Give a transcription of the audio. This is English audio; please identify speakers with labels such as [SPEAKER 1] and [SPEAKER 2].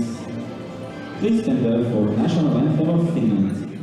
[SPEAKER 1] Please stand up for National Anthem of Finland.